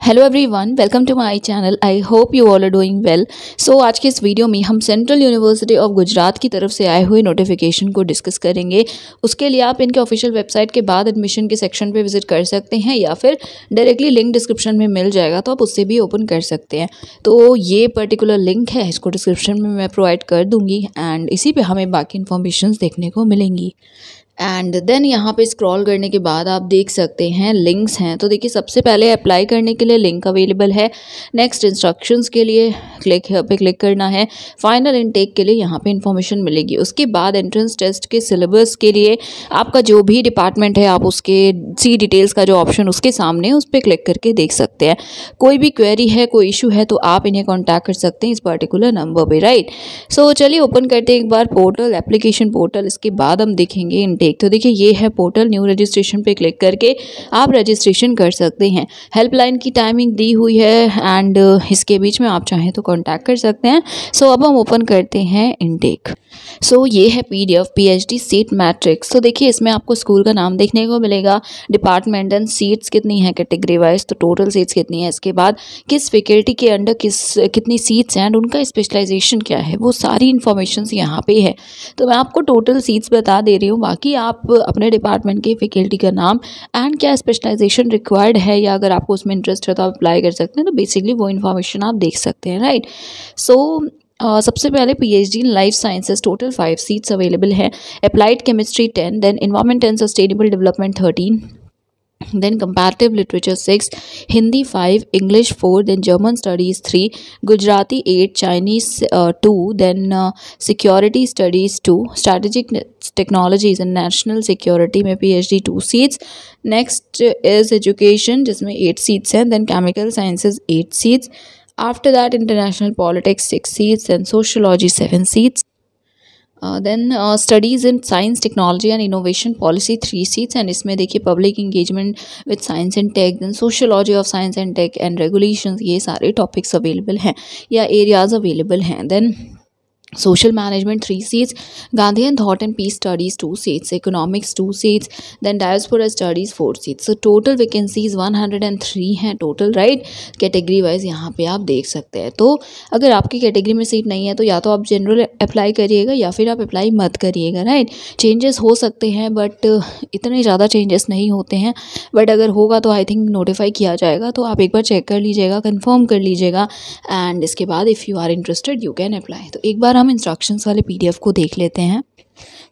Hello everyone welcome to my channel I hope you all are doing well so आज के इस video में हम सेंट्रल यूनिवर्सिटी ऑफ़ गुजरात की तरफ़ से आए हुए नोटिफिकेशन को डिस्कस करेंगे। उसके लिए आप इनके ऑफिशियल वेबसाइट के बाद एडमिशन के सेक्शन पे विज़िट कर सकते हैं या फिर डायरेक्टली लिंक डिस्क्रिप्शन में मिल जाएगा तो आप उससे भी ओपन कर सकते हैं। तो ये पर्टिकुलर लिंक है, इसको डिस्क्रिप्शन में मैं प्रोवाइड कर दूँगी एंड इसी पर हमें बाकी इन्फॉर्मेशन देखने को मिलेंगी। एंड देन यहाँ पे स्क्रॉल करने के बाद आप देख सकते हैं लिंक्स हैं। तो देखिए, सबसे पहले अप्लाई करने के लिए लिंक अवेलेबल है। नेक्स्ट इंस्ट्रक्शंस के लिए क्लिक पे क्लिक करना है। फाइनल इनटेक के लिए यहाँ पे इंफॉर्मेशन मिलेगी। उसके बाद एंट्रेंस टेस्ट के सिलेबस के लिए आपका जो भी डिपार्टमेंट है, आप उसके सी डिटेल्स का जो ऑप्शन उसके सामने उस पर क्लिक करके देख सकते हैं। कोई भी क्वेरी है, कोई इशू है तो आप इन्हें कॉन्टैक्ट कर सकते हैं इस पर्टिकुलर नंबर पर राइट सो चलिए ओपन करते हैं एक बार पोर्टल एप्लीकेशन पोर्टल इसके बाद हम देखेंगे इनटेक एक। तो देखिए ये है पोर्टल न्यू रजिस्ट्रेशन पे क्लिक करके आप रजिस्ट्रेशन कर सकते हैं। हेल्पलाइन की टाइमिंग दी हुई है एंड इसके बीच में आप चाहें तो कांटेक्ट कर सकते हैं। सो so, अब हम ओपन करते हैं इनटेक सो so, ये है P D F P H D seat matrix तो देखिए इसमें आपको स्कूल का नाम देखने को मिलेगा। डिपार्टमेंट एंड सीट्स कितनी है कैटेगरी वाइज तो टोटल सीट्स कितनी है? इसके बाद किस फैकल्टी के अंडर किस कितनी सीट्स हैं एंड उनका स्पेशलाइजेशन क्या है? वो सारी इन्फॉर्मेशन यहाँ पे है। तो मैं आपको टोटल सीट्स बता दे रही हूँ। बाकी आप अपने डिपार्टमेंट की फैकल्टी का नाम एंड क्या स्पेशलाइजेशन रिक्वायर्ड है या अगर आपको उसमें इंटरेस्ट है तो आप अप्लाई कर सकते हैं तो बेसिकली वो इन्फॉर्मेशन आप देख सकते हैं राइट सो Uh, सबसे पहले PhD in life sciences total five seats available हैं. Applied chemistry ten then environment and sustainable development thirteen then comparative literature 6 hindi 5 english 4 then german studies 3 gujarati 8 chinese uh, 2 then uh, security studies 2 strategic technologies and national security में phd 2 seats next is education जिसमें 8 seats हैं then chemical sciences 8 seats after that international politics 6 seats and sociology 7 seats then studies in science technology and innovation policy three seats and इसमें देखिए public engagement with science and tech then sociology of science and tech and regulation ये सारे topics available हैं या areas available हैं. Then social management, three seats gandhian thought and peace studies, two seats, economics, two seats, then diaspora studies, four seats. So, total vacancies 103 हैं total, right? Category wise यहाँ पे आप देख सकते हैं। तो अगर आपकी कैटेगरी में सीट नहीं है तो या तो आप जनरल अप्लाई करिएगा या फिर आप अप्लाई मत करिएगा राइट चेंजेस हो सकते हैं बट इतने ज़्यादा चेंजेस नहीं होते हैं। बट अगर होगा तो आई थिंक नोटिफाई किया जाएगा तो आप एक बार चेक कर लीजिएगा कन्फर्म कर लीजिएगा एंड इसके बाद if you are interested you can apply तो एक बार हम इंस्ट्रक्शंस वाले पीडीएफ को देख लेते हैं।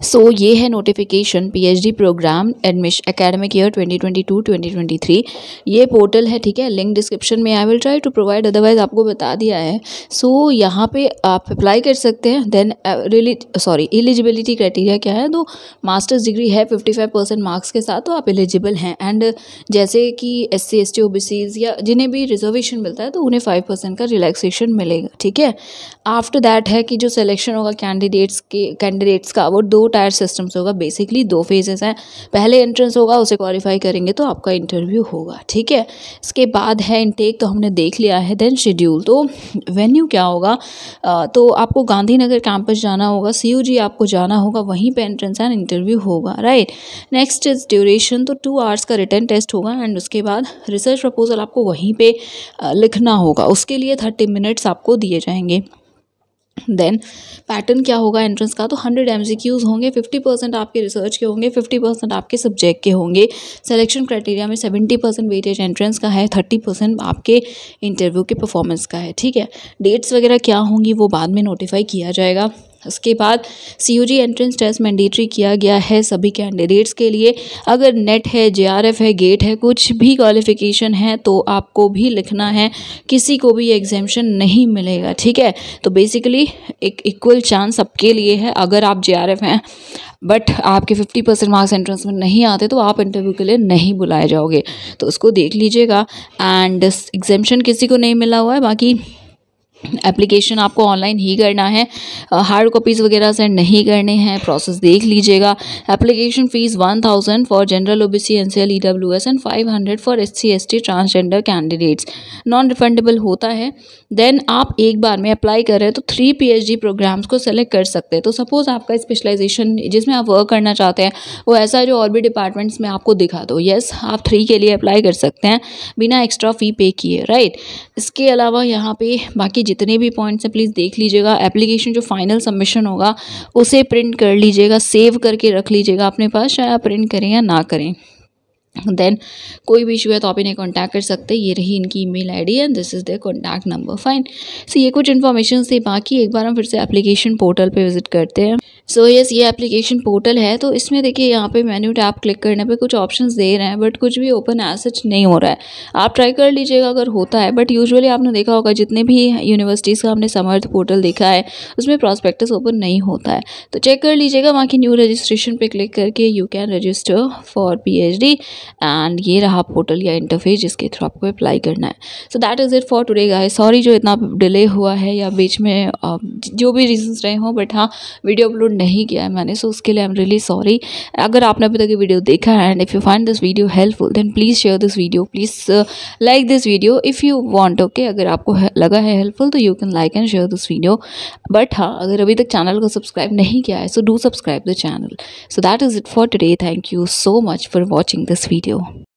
सो so, ये है notification PhD programme admission academic year 2022-2023 ये पोर्टल है ठीक है? लिंक डिस्क्रिप्शन में I will try to provide otherwise आपको बता दिया है। सो so, यहाँ पे आप अप्लाई कर सकते हैं then really sorry eligibility criteria क्या है? तो मास्टर्स डिग्री है 55 परसेंट मार्क्स के साथ तो आप एलिजिबल हैं। एंड जैसे कि S C S T O B Cs या जिन्हें भी रिजर्वेशन मिलता है तो उन्हें फाइव परसेंट का रिलैक्सेशन मिलेगा ठीक है? आफ्टर दैट है कि जो सिलेक्शन होगा कैंडिडेट्स के कैंडिडेट्स का वो दो टायर सिस्टम्स होगा बेसिकली दो फेजेस हैं। पहले एंट्रेंस होगा, उसे क्वालिफाई करेंगे तो आपका इंटरव्यू होगा, ठीक है? इसके बाद है इनटेक तो हमने देख लिया है देन शेड्यूल तो वेन्यू क्या होगा? तो आपको गांधीनगर कैंपस जाना होगा सीयूजी आपको जाना होगा, वहीं पर एंट्रेंस एंड इंटरव्यू होगा राइट नेक्स्ट इज़ ड्यूरेशन तो टू आवर्स का रिटर्न टेस्ट होगा एंड उसके बाद रिसर्च प्रपोजल आपको वहीं पर लिखना होगा। उसके लिए थर्टी मिनट्स आपको दिए जाएँगे। देन पैटर्न क्या होगा एंट्रेंस का? तो हंड्रेड एम होंगे, फिफ्टी परसेंट आपके रिसर्च के होंगे, फिफ्टी परसेंट आपके सब्जेक्ट के होंगे। सिलेक्शन क्राइटेरिया में सेवेंटी परसेंट वेटेज एंट्रेंस का है थर्टी परसेंट आपके इंटरव्यू के परफॉर्मेंस का है, ठीक है? डेट्स वगैरह क्या होंगी वो बाद में नोटिफाई किया जाएगा। उसके बाद C U G entrance test mandatory किया गया है सभी कैंडिडेट्स के लिए। अगर नेट है जे आर एफ़ है गेट है, कुछ भी क्वालिफिकेशन है तो आपको भी लिखना है। किसी को भी एग्जामेशन नहीं मिलेगा, ठीक है? तो बेसिकली एक इक्वल चांस सबके लिए है, अगर आप जे आर एफ़ हैं। बट आपके फिफ्टी परसेंट मार्क्स एंट्रेंस में नहीं आते तो आप इंटरव्यू के लिए नहीं बुलाए जाओगे। तो उसको देख लीजिएगा। एंड एग्जामेशन किसी को नहीं मिला हुआ है, बाकी एप्लीकेशन आपको ऑनलाइन ही करना है। हार्ड कॉपीज़ वगैरह सेंड नहीं करने हैं प्रोसेस देख लीजिएगा। Application fees one thousand for general O B C N C L E W S and five hundred for S C S T transgender candidates non refundable होता है। Then आप एक बार में अप्लाई कर रहे हैं तो three P H D programmes को सेलेक्ट कर सकते हैं। तो सपोज़ आपका स्पेशलाइजेशन जिसमें आप वर्क करना चाहते हैं, वो ऐसा जो और भी डिपार्टमेंट्स में आपको दिखा दो। येस आप थ्री के लिए अप्लाई कर सकते हैं। बिना एक्स्ट्रा फ़ी पे किए राइट इसके अलावा यहाँ पे बाकी जितने भी पॉइंट्स हैं प्लीज़ देख लीजिएगा। एप्लीकेशन जो फाइनल सबमिशन होगा, उसे प्रिंट कर लीजिएगा सेव करके रख लीजिएगा अपने पास, चाहे आप प्रिंट करें या ना करें। देन कोई भी इशू है तो आप इन्हें कॉन्टैक्ट कर सकते हैं। ये रही इनकी email ID and this is their contact number fine so ये कुछ इन्फॉर्मेशन थी बाकी। एक बार हम फिर से एप्लीकेशन पोर्टल पे विज़िट करते हैं। सो so, यस ये एप्लीकेशन पोर्टल है। तो इसमें देखिए यहाँ पे मेन्यू टैप क्लिक करने पे कुछ ऑप्शंस दे रहे हैं बट कुछ भी ओपन एज सच नहीं हो रहा है। आप ट्राई कर लीजिएगा अगर होता है बट यूजुअली आपने देखा होगा जितने भी यूनिवर्सिटीज़ का हमने समर्थ पोर्टल देखा है उसमें प्रॉस्पेक्टस ओपन नहीं होता है। तो चेक कर लीजिएगा। वहाँ की न्यू रजिस्ट्रेशन पर क्लिक करके you can register for PhD and ये रहा पोर्टल या इंटरफेस जिसके थ्रू आपको अप्लाई करना है। So that is it for today guys sorry जो इतना डिले हुआ है या बीच में जो भी रीजंस रहे हों बट हाँ वीडियो अपलोड नहीं किया है मैंने सो so उसके लिए आई एम रियली सॉरी अगर आपने अभी तक ये वीडियो देखा है and if you find this video helpful then please share this video please like this video if you want okay अगर आपको लगा है हेल्पफुल तो you can like and share this video but हाँ अगर अभी तक चैनल को सब्सक्राइब नहीं किया है so do subscribe the channel so that is it for today thank you so much for watching this video video.